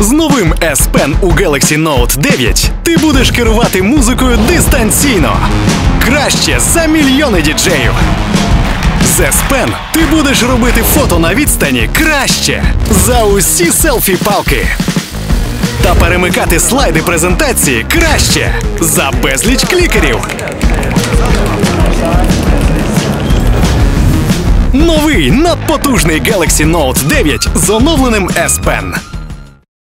З новим S Pen у Galaxy Note 9 ти будеш керувати музикою дистанційно. Краще за мільйони діджеїв. З S Pen ти будеш робити фото на відстані краще за усі селфі-палки. Та перемикати слайди презентації краще за безліч клікерів. Новий надпотужний Galaxy Note 9 з оновленим S Pen.